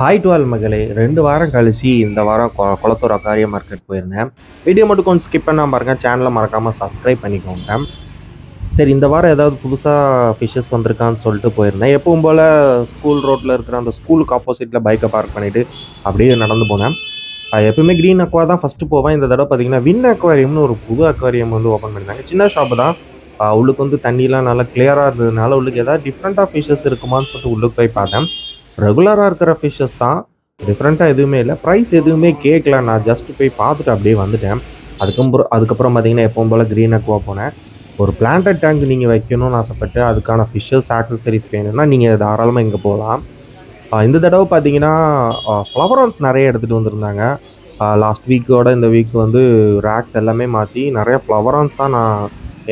Hi twelve மகளே. ரெண்டு வாரம் கழிச்சு இந்த வாரம் கொ குளத்தூர் அக்காரிய மார்க்கெட் போயிருந்தேன். வீடியோ மட்டும் கொஞ்சம் ஸ்கிப் பண்ணால் பாருங்க. சேனலை மறக்காமல் சப்ஸ்கிரைப் பண்ணிக்கோங்க. சரி இந்த வாரம் ஏதாவது புதுசாக ஃபிஷ்ஷஸ் வந்திருக்கான்னு சொல்லிட்டு போயிருந்தேன். எப்பவும் போல் ஸ்கூல் ரோட்டில் இருக்கிற அந்த ஸ்கூலுக்கு ஆப்போசிட்டில் பைக்கை பார்க் பண்ணிவிட்டு அப்படியே நடந்து போனேன். எப்பவுமே க்ரீன் அக்வா தான் ஃபஸ்ட்டு போவேன். இந்த தடவை பார்த்தீங்கன்னா வின் அக்வாரியம்னு ஒரு புது அக்வாரியம் வந்து ஓப்பன் பண்ணியிருந்தாங்க சின்ன ஷாப்பு தான். உள்ளுக்கு வந்து தண்ணிலாம் நல்லா கிளியராக இருந்ததுனால உள்ளுக்கு ஏதாவது டிஃப்ரெண்ட்டாக ஃபிஷ்ஷஸ் இருக்குமான்னு சொல்லிட்டு உள்ளுக்கு போய் பார்த்தேன். ரெகுலராக இருக்கிற ஃபிஷ்ஷஸ் தான். டிஃப்ரெண்ட்டாக எதுவுமே இல்லை. ப்ரைஸ் எதுவுமே கேட்கல நான் ஜஸ்ட் போய் பார்த்துட்டு அப்படியே வந்துட்டேன். அதுக்கப்புறம் அதுக்கப்புறம் பார்த்தீங்கன்னா எப்பவும் போல் க்ரீன் அக்வா போனேன். ஒரு பிளான்டட் டேங்க் நீங்கள் வைக்கணும்னு ஆசைப்பட்டு அதுக்கான ஃபிஷ்ஷஸ் ஆக்சசரிஸ் வேணும்னா நீங்கள் தாராளமாக இங்கே போகலாம். இந்த தடவை பார்த்தீங்கன்னா ஃப்ளவரான்ஸ் நிறைய எடுத்துகிட்டு வந்திருந்தாங்க. லாஸ்ட் வீக்கோட இந்த வீக் வந்து ரேக்ஸ் எல்லாமே மாற்றி நிறைய ஃப்ளவரான்ஸ் தான் நான்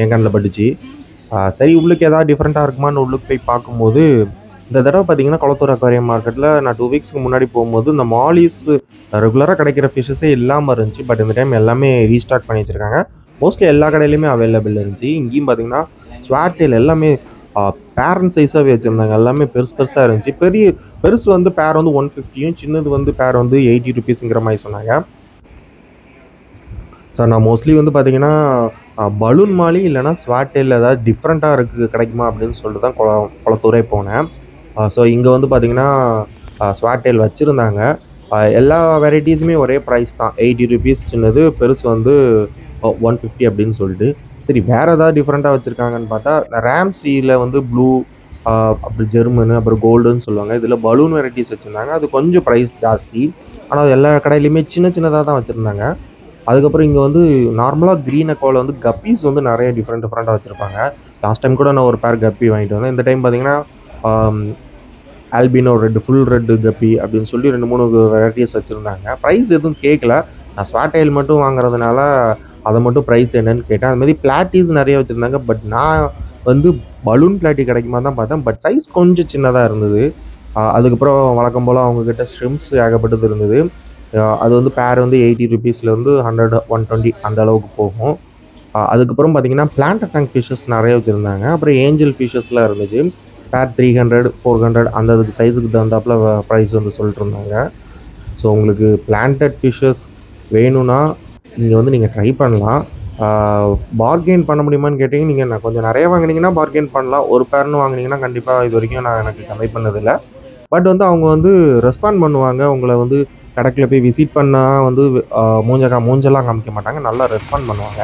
என் கண்ணில் பட்டுச்சு. சரி உள்ளுக்கு எதாவது டிஃப்ரெண்ட்டாக இருக்குமான்னு உள்ளுக்கு போய் பார்க்கும்போது இந்த தடவை பார்த்தீங்கன்னா குளத்தூர் அக்வாரியம் மார்க்கெட்டில் நான் டூ வீக்ஸ்க்கு முன்னாடி போகும்போது இந்த மாலிஸ் ரெகுலராக கிடைக்கிற ஃபிஷ்ஷஸே இல்லாமல் இருந்துச்சு. பட் இந்த டைம் எல்லாமே ரீஸ்டாக் பண்ணி வச்சுருக்காங்க. மோஸ்ட்லி எல்லா கடையிலையுமே அவைலபிள் இருந்துச்சு. இங்கேயும் பார்த்தீங்கன்னா ஸ்வாட்டில் எல்லாமே பேரன் சைஸாகவே வச்சுருந்தாங்க. எல்லாமே பெருசு பெருசாக இருந்துச்சு. பெரிய பெருசு வந்து பேர் வந்து ஒன் ஃபிஃப்டியும் சின்னது வந்து பேர் வந்து எயிட்டி ருபீஸுங்கிற மாதிரி சொன்னாங்க. சார் நான் மோஸ்ட்லி வந்து பார்த்தீங்கன்னா பலூன் மாலி இல்லைனா ஸ்வாட்டேல் ஏதாவது டிஃப்ரெண்ட்டாக இருக்குது கிடைக்குமா அப்படின்னு சொல்லிட்டு தான் குள குளத்தூரே போனேன். ஸோ இங்கே வந்து பார்த்தீங்கன்னா ஸ்வாட்டேல் வச்சுருந்தாங்க. எல்லா வெரைட்டிஸுமே ஒரே ப்ரைஸ் தான். எயிட்டி ருபீஸ் சின்னது பெருசு வந்து ஒன் ஃபிஃப்டி அப்படின்னு சொல்லிட்டு. சரி வேறு ஏதாவது டிஃப்ரெண்ட்டாக வச்சுருக்காங்கன்னு பார்த்தா ரேம்சியில் வந்து ப்ளூ அப்புறம் ஜெர்மனு அப்புறம் கோல்டுன்னு சொல்லுவாங்க. இதில் பலூன் வெரைட்டிஸ் வச்சுருந்தாங்க. அது கொஞ்சம் ப்ரைஸ் ஜாஸ்தி. ஆனால் எல்லா கடையிலையுமே சின்ன சின்னதாக தான் வச்சுருந்தாங்க. அதுக்கப்புறம் இங்கே வந்து நார்மலாக க்ரீன் அக்கோவில் வந்து கப்பீஸ் வந்து நிறைய டிஃப்ரெண்ட் டிஃப்ரெண்ட்டாக வச்சுருப்பாங்க. லாஸ்ட் டைம் கூட நான் ஒரு பேர் கப்பி வாங்கிட்டு வந்தேன். இந்த டைம் பார்த்தீங்கன்னா ஆல்பினோ ரெட் ஃபுல் ரெட்டு கப்பி அப்படின்னு சொல்லி ரெண்டு மூணு வெரைட்டிஸ் வச்சுருந்தாங்க. ப்ரைஸ் எதுவும் கேட்கல நான் ஸ்வாட்டைல் மட்டும் வாங்குறதுனால அதை மட்டும் ப்ரைஸ் என்னன்னு கேட்டேன். அது மாதிரி பிளாட்டிஸ் நிறைய வச்சுருந்தாங்க. பட் நான் வந்து பலூன் பிளாட்டி கிடைக்குமா தான் பார்த்தேன். பட் சைஸ் கொஞ்சம் சின்னதாக இருந்தது. அதுக்கப்புறம் வழக்கம் போல் அவங்கக்கிட்ட ஸ்ட்ரிம்ஸ் ஏகப்பட்டது இருந்தது. அது வந்து பேர் வந்து எயிட்டி ருபீஸ்லேருந்து ஹண்ட்ரட் ஒன் டுவெண்ட்டி அந்த அளவுக்கு போகும். அதுக்கப்புறம் பார்த்தீங்கன்னா பிளான்ட் டேங்க் ஃபிஷஸ் நிறைய வச்சுருந்தாங்க. அப்புறம் ஏஞ்சல் ஃபிஷஸ்லாம் இருந்துச்சு. பேர் த்ரீ ஹண்ட்ரட் ஃபோர் ஹண்ட்ரட் அந்த அதுக்கு சைஸுக்கு தகுந்தாப்புல ப்ரைஸ் வந்து சொல்லிட்டு இருந்தாங்க ஸோ உங்களுக்கு பிளான்டட் ஃபிஷஸ் வேணும்னா நீங்கள் வந்து நீங்கள் ட்ரை பண்ணலாம். பார்கெயின் பண்ண முடியுமான்னு கேட்டிங்க நீங்கள் நான் கொஞ்சம் நிறைய வாங்கினீங்கன்னா பார்கெயின் பண்ணலாம். ஒரு பேர்னு வாங்குனீங்கன்னா கண்டிப்பாக இது வரைக்கும் நான் எனக்கு கம்மி பண்ணதில்லை. பட் வந்து அவங்க வந்து ரெஸ்பாண்ட் பண்ணுவாங்க. உங்களை வந்து கடைக்கில் போய் விசிட் பண்ணால் வந்து மூஞ்சக்கா மூஞ்செல்லாம் காமிக்க மாட்டாங்க. நல்லா ரெஸ்பாண்ட் பண்ணுவாங்க.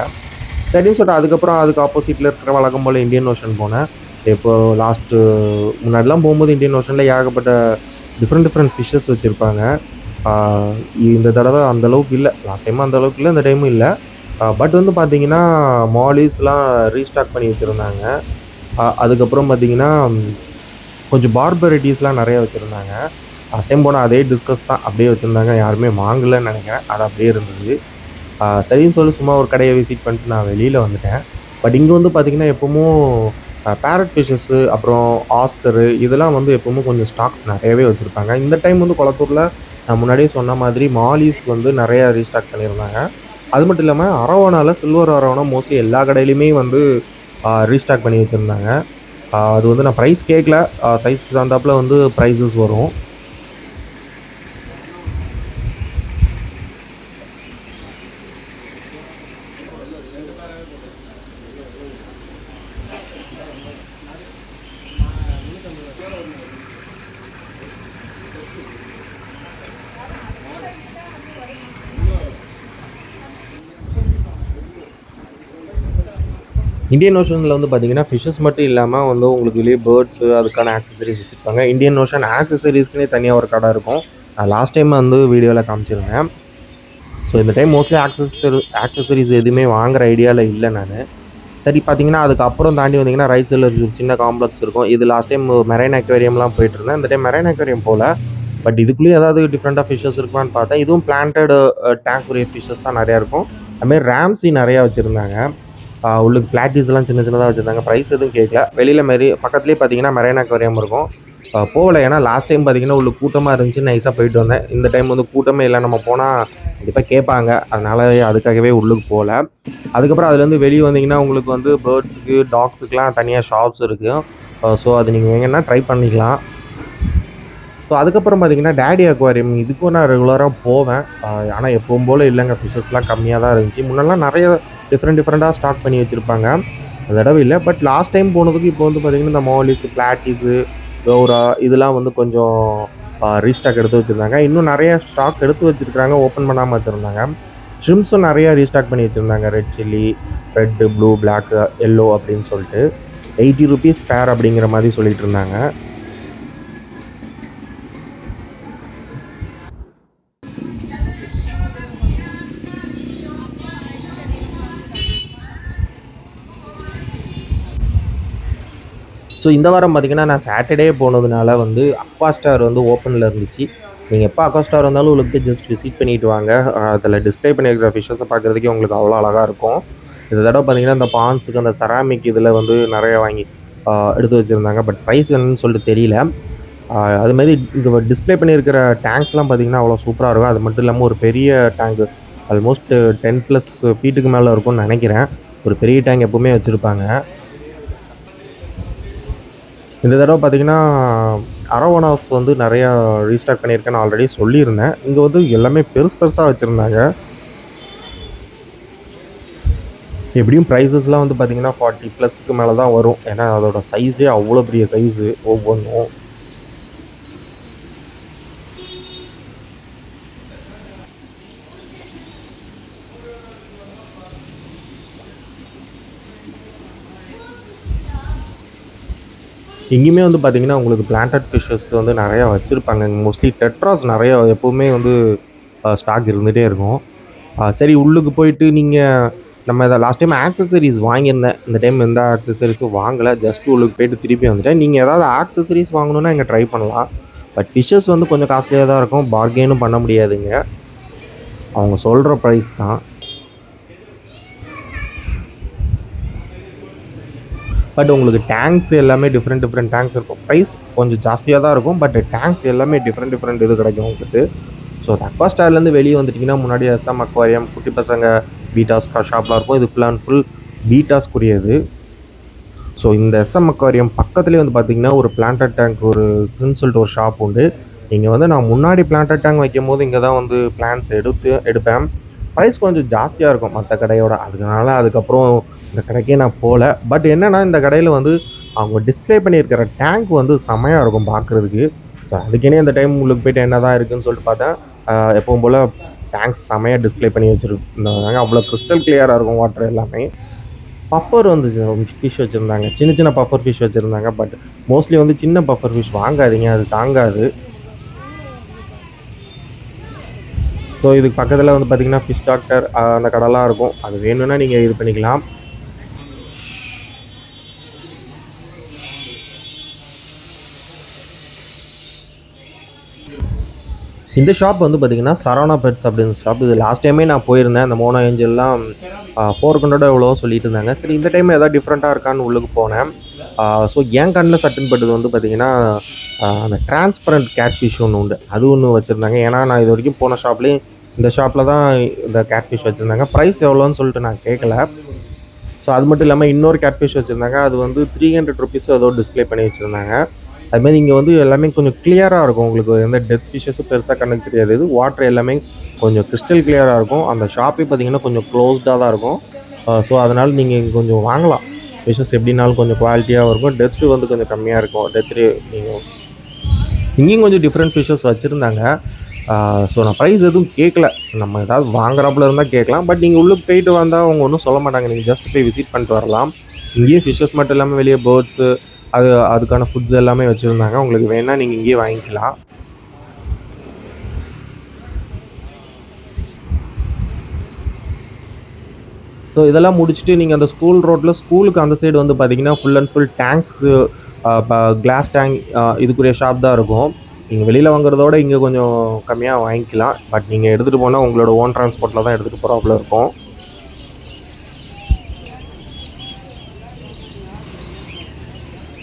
சரின்னு சொல்லிட்டு அதுக்கப்புறம் அதுக்கு ஆப்போசிட்டில் இருக்கிற வழக்கம் போல் இந்தியன் ஓஷன் போனேன். இப்போது லாஸ்ட்டு முன்னாடிலாம் போகும்போது இந்தியன் ஓஷனில் ஏகப்பட்ட டிஃப்ரெண்ட் டிஃப்ரெண்ட் ஃபிஷ்ஷஸ் வச்சுருப்பாங்க. இந்த தடவை அந்த அளவுக்கு இல்லை. லாஸ்ட் டைமும் அந்த அளவுக்கு இல்லை இந்த டைமும் இல்லை. பட் வந்து பார்த்திங்கன்னா மாலிஸ்லாம் ரீஸ்டாக் பண்ணி வச்சுருந்தாங்க. அதுக்கப்புறம் பார்த்திங்கன்னா கொஞ்சம் பார்பரிட்டிஸ்லாம் நிறைய வச்சுருந்தாங்க. லாஸ்ட் டைம் போனால் அதே டிஸ்கஸ் தான். அப்படியே வச்சுருந்தாங்க. யாருமே வாங்கலைன்னு நினைக்கிறேன். அது அப்படியே இருந்தது. சரின்னு சொல்லி சும்மா ஒரு கடையை விசிட் பண்ணிட்டு நான் வெளியில் வந்துட்டேன். பட் இங்கே வந்து பார்த்திங்கன்னா எப்பவும் பேரட் ஃபிஷஸ்ஸு அப்புறம் ஆஸ்கரு இதெல்லாம் வந்து எப்போவுமே கொஞ்சம் ஸ்டாக்ஸ் நிறையவே வச்சுருப்பாங்க. இந்த டைம் வந்து குளத்தூரில் நான் முன்னாடியே சொன்ன மாதிரி மாலிஸ் வந்து நிறையா ரீஸ்டாக் பண்ணியிருந்தாங்க. அது மட்டும் இல்லாமல் அரவணாவில் சில்வர் அரவணா மோஸ்ட்லி எல்லா கடையிலையுமே வந்து ரீஸ்டாக் பண்ணி வச்சுருந்தாங்க. அது வந்து நான் ப்ரைஸ் கேட்கல சைஸ்க்கு தகுந்தாப்புல வந்து ப்ரைஸஸ் வரும். இந்தியன் ஓஷனில் வந்து பார்த்தீங்கன்னா ஃபிஷஸ் மட்டும் இல்லாமல் வந்து உங்களுக்கு வெளியே பேர்ட்ஸு அதுக்கான ஆக்சசரிஸ் வச்சுருப்பாங்க. இந்தியன் ஓஷன் ஆக்சசரிஸ்க்குனே தனியாக ஒரு கடை இருக்கும். நான் லாஸ்ட் டைம் வந்து வீடியோவில் காமிச்சிருந்தேன். ஸோ இந்த டைம் மோஸ்ட்லி ஆக்சசரி ஆக்சசரிஸ் எதுவுமே வாங்குற ஐடியாவில் இல்லை நான். சரி பார்த்தீங்கன்னா அதுக்கப்புறம் தாண்டி வந்தீங்கன்னா ரைட் சைடில் ஒரு சின்ன காம்ப்ளெக்ஸ் இருக்கும். இது லாஸ்ட் டைம் மெரைன் அக்வேரியம்லாம் போயிட்டு இருந்தேன். இந்த டைம் மெரைன் அக்வேரியம் போல். பட் இதுக்குள்ளேயே ஏதாவது டிஃப்ரெண்ட்டாக ஃபிஷஸ் இருக்குமான்னு பார்த்தா இதுவும் பிளான்டட் டேங்க் உரிய ஃபிஷஸ் தான் நிறையா இருக்கும். அதுமாதிரி ரேம்சி நிறையா வச்சுருந்தாங்க. உள்ளுக்கு பிளாட்டிஸ்லாம் சின்ன சின்னதாக வச்சுருந்தாங்க. ப்ரைஸ் எதுவும் கேட்கல வெளியில் மாரி பக்கத்துலேயே பார்த்தீங்கன்னா மெரேனா குறையம் இருக்கும். போகலை போகல. ஏன்னா லாஸ்ட் டைம் பார்த்தீங்கன்னா உள்ள கூட்டமாக இருந்துச்சு. நைஸாக போயிட்டு வந்தேன். இந்த டைம் வந்து கூட்டமே இல்லை. நம்ம போனால் கண்டிப்பாக கேட்பாங்க. அதனால அதுக்காகவே உள்ளுக்கு போகல. அதுக்கப்புறம் அதுலேருந்து வெளியே வந்தீங்கன்னா உங்களுக்கு வந்து பேர்ட்ஸுக்கு டாக்ஸுக்கெலாம் தனியாக ஷாப்ஸ் இருக்குது ஸோ அது நீங்கள் எங்கன்னா ட்ரை பண்ணிக்கலாம். ஸோ அதுக்கப்புறம் பார்த்தீங்கன்னா டேடி அக்வாரியம் இதுக்கும் நான் ரெகுலராக போவேன். ஆனால் எப்பவும் போல் இல்லைங்க. ஃபிஷஸ்லாம் கம்மியாக தான் இருந்துச்சு. முன்னெல்லாம் நிறைய டிஃப்ரெண்ட் டிஃப்ரெண்ட்டாக ஸ்டாக் பண்ணி வச்சுருப்பாங்க. அந்த தடவை இல்லை. பட் லாஸ்ட் டைம் போனதுக்கு இப்போ வந்து பார்த்திங்கன்னா இந்த மாலிஸு பிளாட்டிஸு கௌரா இதெல்லாம் வந்து கொஞ்சம் ரீஸ்டாக் எடுத்து வச்சுருந்தாங்க. இன்னும் நிறையா ஸ்டாக் எடுத்து வச்சுருக்காங்க ஓப்பன் பண்ணாமல் வச்சுருந்தாங்க. ஷ்ரிம்ஸும் நிறையா ரீஸ்டாக் பண்ணி வச்சுருந்தாங்க. Red chilli red blue black yellow அப்படின்னு சொல்லிட்டு. எயிட்டி ருபீஸ் பேர் அப்படிங்கிற மாதிரி சொல்லிகிட்டு இருந்தாங்க. ஸோ இந்த வாரம் பார்த்தீங்கன்னா நான் சாட்டர்டே போனதுனால வந்து அக்வா ஸ்டார் வந்து ஓப்பனில் இருந்துச்சு. நீங்கள் எப்போ அக்வா ஸ்டார் வந்தாலும் உங்களுக்கு ஜஸ்ட் விசிட் பண்ணிட்டு வாங்க. அதில் டிஸ்ப்ளே பண்ணியிருக்கிற ஃபிஷ்ஷஸை பார்க்குறதுக்கே உங்களுக்கு அவ்வளோ அழகாக இருக்கும். இந்த தடவை பார்த்தீங்கன்னா இந்த பான்ஸுக்கு அந்த செராமிக் இதில் வந்து நிறைய வாங்கி எடுத்து வச்சுருந்தாங்க. பட் ப்ரைஸ் என்னன்னு சொல்லிட்டு தெரியல. அதுமாரி இது டிஸ்பிளே டிஸ்ப்ளே பண்ணியிருக்கிற டேங்க்ஸ்லாம் பார்த்தீங்கன்னா அவ்வளோ சூப்பராக இருக்கும். அது மட்டும் இல்லாமல் ஒரு பெரிய டேங்க் ஆல்மோஸ்ட் டென் ப்ளஸ் ஃபீட்டுக்கு மேலே இருக்கும்னு நினைக்கிறேன். ஒரு பெரிய டேங்க் எப்போவுமே வச்சுருப்பாங்க. இந்த தடவை பார்த்திங்கன்னா அரவணாஸ் வந்து நிறையா ரீஸ்டாக் பண்ணியிருக்கேன்னு ஆல்ரெடி சொல்லியிருந்தேன். இங்கே வந்து எல்லாமே பெருசு பெருசாக வச்சுருந்தாங்க. எப்படியும் ப்ரைஸஸ்லாம் வந்து பார்த்திங்கன்னா ஃபார்ட்டி ப்ளஸ்க்கு மேலே தான் வரும். ஏன்னா அதோட சைஸே அவ்வளோ பெரிய சைஸு ஒவ்வொன்றும். எங்கேயுமே வந்து பார்த்தீங்கன்னா உங்களுக்கு பிளான்டட் ஃபிஷ்ஷஸ் வந்து நிறையா வச்சுருப்பாங்க. மோஸ்ட்லி டெட்ராஸ் நிறையா எப்போவுமே வந்து ஸ்டாக் இருந்துகிட்டே இருக்கும். சரி உள்ளுக்கு போயிட்டு நீங்கள் நம்ம இதை லாஸ்ட் டைம் ஆக்சசரிஸ் வாங்கியிருந்தேன். இந்த டைம் எந்த ஆக்சசரிஸும் வாங்கலை. ஜஸ்ட் உள்ளுக்கு போயிட்டு திருப்பி வந்துட்டேன். நீங்கள் ஏதாவது ஆக்சசரிஸ் வாங்கணுன்னா இங்கே ட்ரை பண்ணலாம். பட் ஃபிஷஸ் வந்து கொஞ்சம் காஸ்ட்லியாக தான் இருக்கும். பார்கெயினும் பண்ண முடியாதுங்க. அவங்க சொல்கிற ப்ரைஸ் தான். பட் உங்களுக்கு டேங்க்ஸ் எல்லாமே டிஃப்ரெண்ட் டிஃப்ரெண்ட் டேங்க்ஸ் இருக்கும். ப்ரைஸ் கொஞ்சம் ஜாஸ்தியாக தான் இருக்கும் பட் டேங்க்ஸ் எல்லாமே டிஃப்ரெண்ட் டிஃப்ரெண்ட் இது கிடைக்கும் உங்களுக்கு. ஸோ அக்வா ஸ்டார்லேருந்து வெளியே வந்துட்டிங்கன்னா முன்னாடி எஸ்எம் அக்வாரியம் குட்டி பசங்க பீட்டாஸ் ஷாப்லாம் இருக்கும். இது ஃபுல் அண்ட் ஃபுல் பீட்டாஸ்க்குரியது ஸோ இந்த எஸ்எம் அக்வாரியம் பக்கத்துலேயே வந்து பார்த்தீங்கன்னா ஒரு பிளான்டட் டேங்க் ஒரு சொல்லிட்டு ஒரு ஷாப் உண்டு. இங்கே வந்து நான் முன்னாடி பிளான்டட் டேங்க் வைக்கும் போது இங்கே தான் வந்து பிளான்ஸ் எடுத்து எடுப்பேன். ப்ரைஸ் கொஞ்சம் ஜாஸ்தியாக இருக்கும் மற்ற கடையோட. அதனால அதுக்கப்புறம் இந்த கடைக்கே நான் போகல பட் என்னென்னா இந்த கடையில் வந்து அவங்க டிஸ்ப்ளே பண்ணியிருக்கிற டேங்க் வந்து செமையாக இருக்கும் பார்க்குறதுக்கு ஸோ அதுக்கேனே அந்த டைம் உங்களுக்கு போய்ட்டு என்ன தான் இருக்குன்னு சொல்லிட்டு பார்த்தேன். எப்பவும் போல் டேங்க்ஸ் செமையாக டிஸ்ப்ளே பண்ணி வச்சுருந்தாங்க. அவ்வளோ கிறிஸ்டல் கிளியராக இருக்கும் வாட்டர் எல்லாமே. பஃபர் வந்து ஃபிஷ் வச்சுருந்தாங்க. சின்ன சின்ன பஃபர் ஃபிஷ் வச்சுருந்தாங்க. பட் மோஸ்ட்லி வந்து சின்ன பஃபர் ஃபிஷ் வாங்காதீங்க. அது தாங்காது. ஸோ இதுக்கு பக்கத்தில் வந்து பார்த்தீங்கன்னா ஃபிஷ் டாக்டர் அந்த கடைலாம் இருக்கும். அது வேணும்னா நீங்கள் இது பண்ணிக்கலாம். இந்த ஷாப் வந்து பார்த்தீங்கன்னா சரவணா பெட்ஸ் அப்படின்னு ஷாப் இது லாஸ்ட் டைமே நான் போயிருந்தேன். அந்த மோனோ ஏஞ்சல்லாம் ஃபோர் ஹண்ட்ரட் எவ்வளோ சொல்லிட்டு இருந்தாங்க. சரி இந்த டைம் எதாவது டிஃப்ரெண்ட்டாக இருக்கான்னு உள்ளுக்கு போனேன். ஸோ என் கண்ணில் சட்டுன்னு பட்டது வந்து பார்த்திங்கன்னா அந்த டிரான்ஸ்பரண்ட் கேட் ஃபிஷ் ஒன்று உண்டு. அது ஒன்று வச்சுருந்தாங்க. ஏன்னா நான் இது வரைக்கும் போன ஷாப்லேயும் இந்த ஷாப்பில் தான் இந்த கேட் ஃபிஷ் வச்சுருந்தாங்க. ப்ரைஸ் எவ்வளோன்னு சொல்லிட்டு நான் கேட்கல ஸோ அது மட்டும் இல்லாமல் இன்னொரு கேட்ஃபிஷ் வச்சுருந்தாங்க. அது வந்து த்ரீ ஹண்ட்ரட் ருபீஸ் ஏதோ டிஸ்ப்ளே பண்ணி வச்சுருந்தாங்க. அதுமாதிரி இங்கே வந்து எல்லாமே கொஞ்சம் கிளியராக இருக்கும். உங்களுக்கு எந்த டெத் ஃபிஷ்ஷஸும் பெருசாக கண்ணுக்கு தெரியாது. இது வாட்டர் எல்லாமே கொஞ்சம் கிறிஸ்டல் கிளியராக இருக்கும். அந்த ஷாப்பே பார்த்தீங்கன்னா கொஞ்சம் க்ளோஸ்டாக தான் இருக்கும். Uh, ஸோ அதனால் நீங்கள் இங்கே கொஞ்சம் வாங்கலாம். ஃபிஷஸ் எப்படினாலும் கொஞ்சம் குவாலிட்டியாக இருக்கும். டெத்து வந்து கொஞ்சம் கம்மியாக இருக்கும். டெத்து நீங்கள் இங்கேயும் கொஞ்சம் டிஃப்ரெண்ட் ஃபிஷஸ் வச்சுருந்தாங்க. ஸோ நான் ப்ரைஸ் எதுவும் கேட்கல நம்ம ஏதாவது வாங்குறாப்புல இருந்தால் கேட்கலாம் பட் நீங்கள் உள்ளே போயிட்டு வந்தால் அவங்க ஒன்றும் சொல்ல மாட்டாங்க. நீங்கள் ஜஸ்ட் போய் விசிட் பண்ணிட்டு வரலாம். இங்கேயே ஃபிஷ்ஷஸ் மட்டும் இல்லாமல் வெளியே பேர்ட்ஸு அது அதுக்கான ஃபுட்ஸ் எல்லாமே வச்சுருந்தாங்க. உங்களுக்கு வேணால் நீங்கள் இங்கேயே வாங்கிக்கலாம். ஸோ இதெல்லாம் முடிச்சுட்டு நீங்கள் அந்த ஸ்கூல் ரோட்டில் ஸ்கூலுக்கு அந்த சைடு வந்து பார்த்தீங்கன்னா full and full tanks glass tank இதுக்குரிய ஷாப் தான் இருக்கும். நீங்கள் வெளியில் வாங்குறதோட இங்கே கொஞ்சம் கம்மியாக வாங்கிக்கலாம். பட் நீங்கள் எடுத்துகிட்டு போனால் உங்களோட ஓன் டிரான்ஸ்போர்ட்டில் தான் எடுத்துகிட்டு போகிறாப்புல இருக்கும்.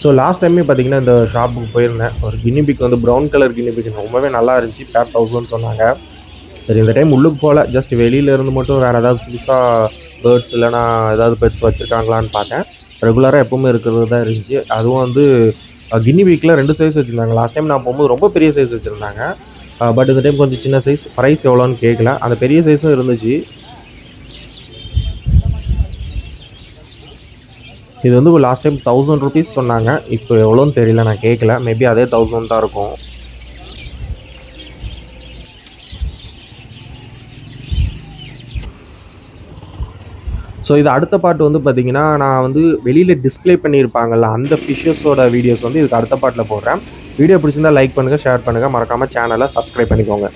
ஸோ லாஸ்ட் டைமே பார்த்தீங்கன்னா இந்த ஷாப்புக்கு போயிருந்தேன். ஒரு கினிபிக் வந்து ப்ரௌன் கலர் கினிபிக் ரொம்பவே நல்லா இருந்துச்சு. பேர் தௌசண்ட் சொன்னாங்க. சரி இந்த டைம் உள்ளுக்கு போகல ஜஸ்ட் வெளியிலேருந்து மட்டும் வேறு ஏதாவது புதுசாக பேர்ட்ஸ் இல்லைனா ஏதாவது பெட்ஸ் வச்சுருக்காங்களான்னு பார்த்தேன். ரெகுலராக எப்பவுமே இருக்கிறது தான் இருந்துச்சு. அதுவும் வந்து கின்னி வீக்கில் ரெண்டு சைஸ் வச்சுருந்தாங்க. லாஸ்ட் டைம் நான் போகும்போது ரொம்ப பெரிய சைஸ் வச்சுருந்தாங்க. பட் இந்த டைம் கொஞ்சம் சின்ன சைஸ் ப்ரைஸ் எவ்வளோன்னு கேட்கல அந்த பெரிய சைஸும் இருந்துச்சு. இது வந்து லாஸ்ட் டைம் தௌசண்ட் ருபீஸ் சொன்னாங்க. இப்போ எவ்வளோன்னு தெரியல நான் கேட்கல மேபி அதே தௌசண்ட் தான் இருக்கும். ஸோ இது அடுத்த பாட்டு வந்து பார்த்தீங்கன்னா நான் வந்து வெளியில் டிஸ்ப்ளே பண்ணியிருப்பாங்கள்ல அந்த ஃபிஷ்ஷஸோட வீடியோஸ் வந்து இதுக்கு அடுத்த பாட்டில் போடுறேன். வீடியோ பிடிச்சிருந்தா லைக் பண்ணுங்கள் ஷேர் பண்ணுங்கள் மறக்காமல் சேனலை சப்ஸ்கிரைப் பண்ணிக்கோங்க.